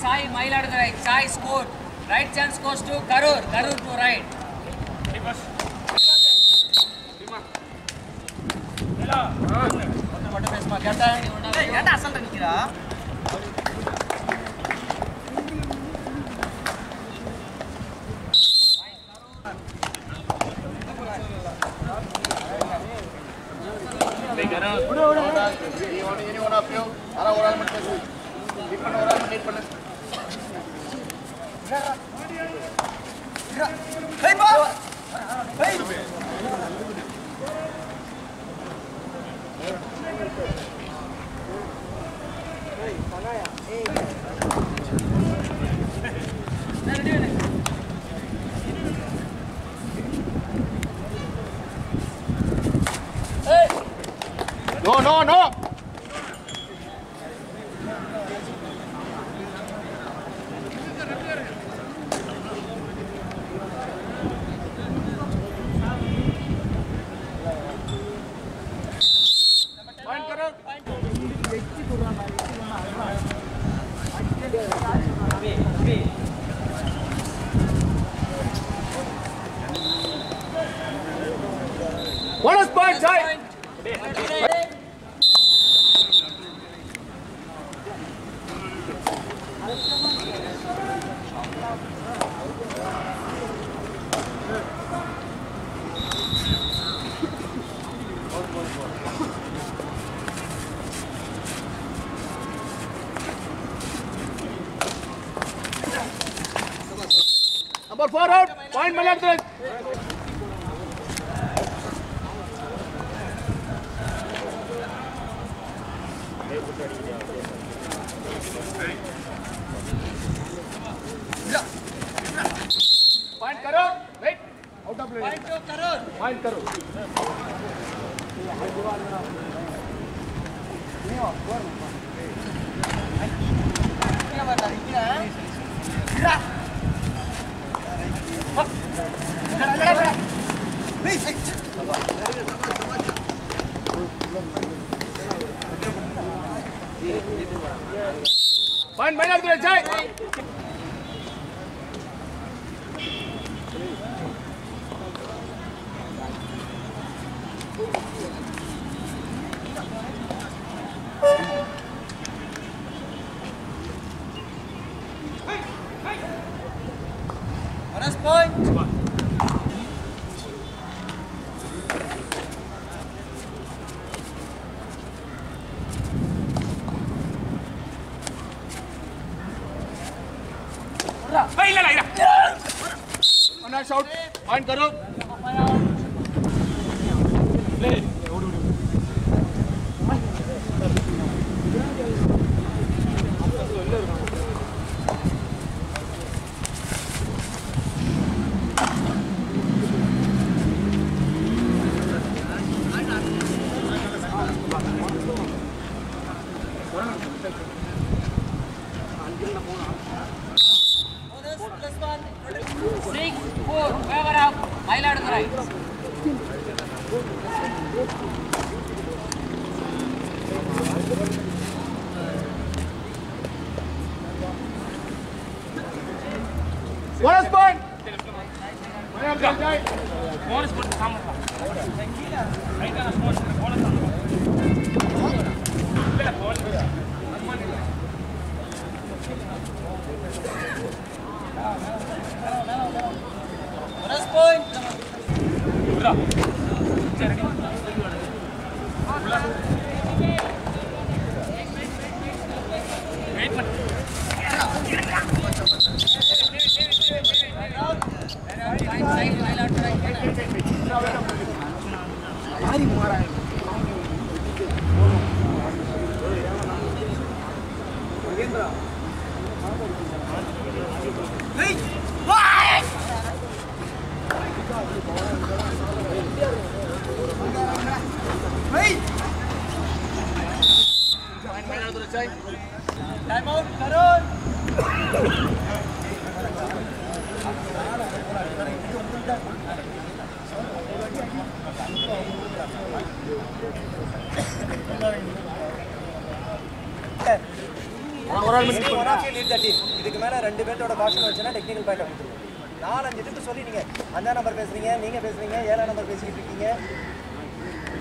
Sai Mayiladuthurai Sai score right chance goes to Karur. Karur to right மட்டும் பேசுமா கேட்டா கேட்டா அசல்ட்ட நிக்கிறா விடு விடு நீ ஒன்னு இனி ஒன்னு அப்பயும் ஆனா ஒரு ஆள் மட்டும் பேசு No, no, no! Ball forward. Point Malad Dress. Point Karur. Wait. Out of play. Point to Karur. Point Karur. Yeah, but I'm here. करो. Point Mayiladuthurai. Jai. Bonus six four favour of Mayiladuthurai plus one. Six, four. Favor of Mayiladuthurai. Bonus point. Mayiladuthurai. Jai. Bonus Đại môn, cả đơn. Okay. இதுக்கு மேல ரெண்டு பேர்த்தோட caution வச்சுன்னா technical point கொடுத்துருவோம் நாலஞ்சு tip சொல்லி நீங்க அஞ்சாம் நம்பர் பேசுறீங்க நீங்க பேசுறீங்க ஏழாம் நம்பர் பேசிக்கிட்டு இருக்கீங்க.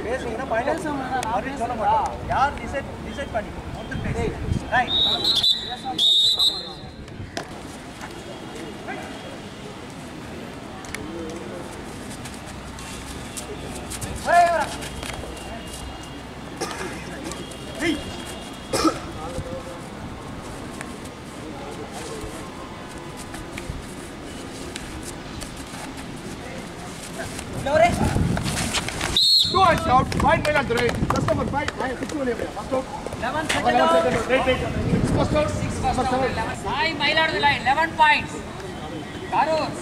பேசுறீங்கன்னா பாயிண்ட் அப்படின்னு சொல்ல மாட்டோம். யார் டிசைட் டிசைட் பண்ணி? ஒருத்தர் பேசு. Right Two Mayiladuthurai eleven points Karur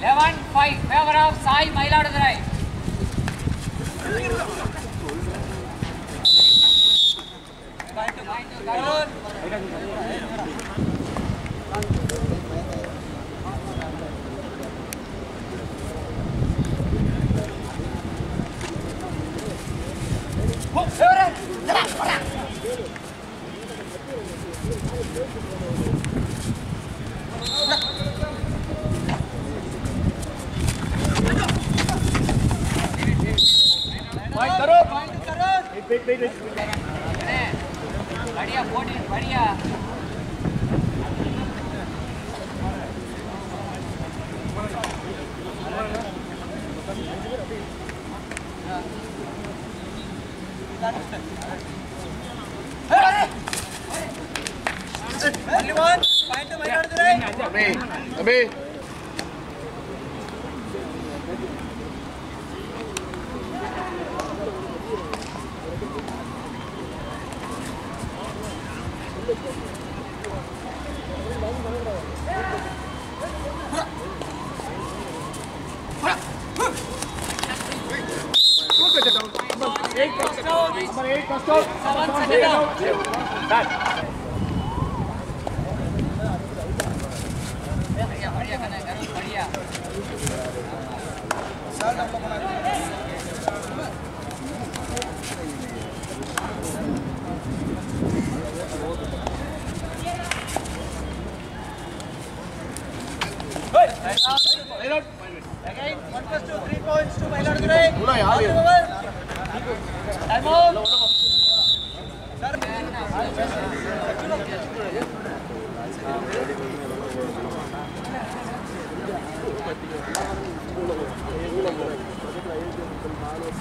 eleven five favour of Sai Mayiladuthurai Karur Big, big, big. बढ़िया Amén. Amén. Avanza, Dai. Time out அடா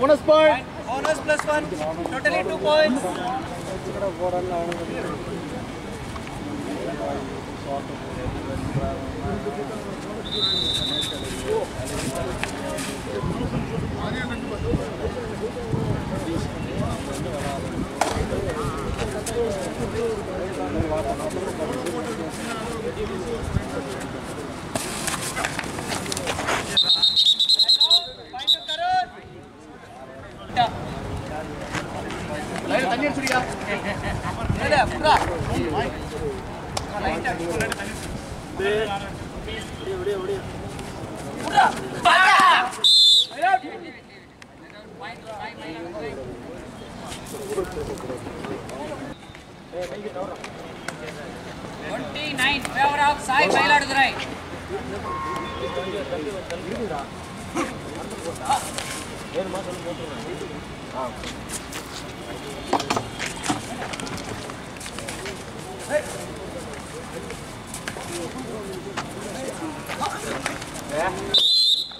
Bonus point. Bonus plus one. Totally two points.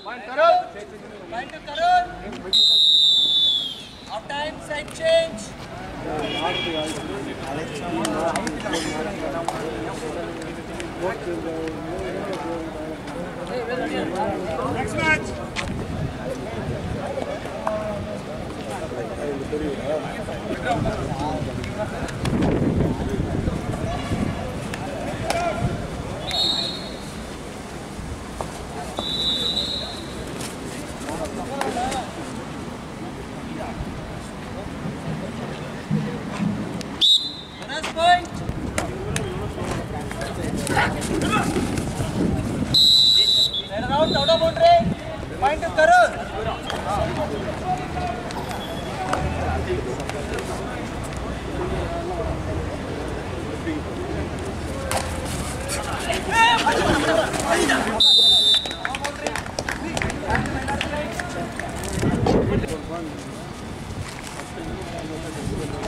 Point Karur. Point to Karur. Half time, side change. Next match. ತಗೊಂಡ್ರಿ point ಕರು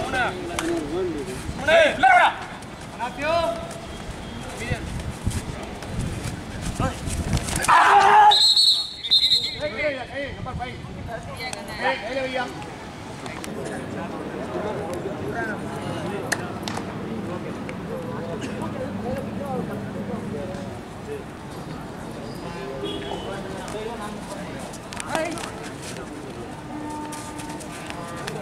Una. Una. Una. Una.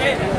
Hey!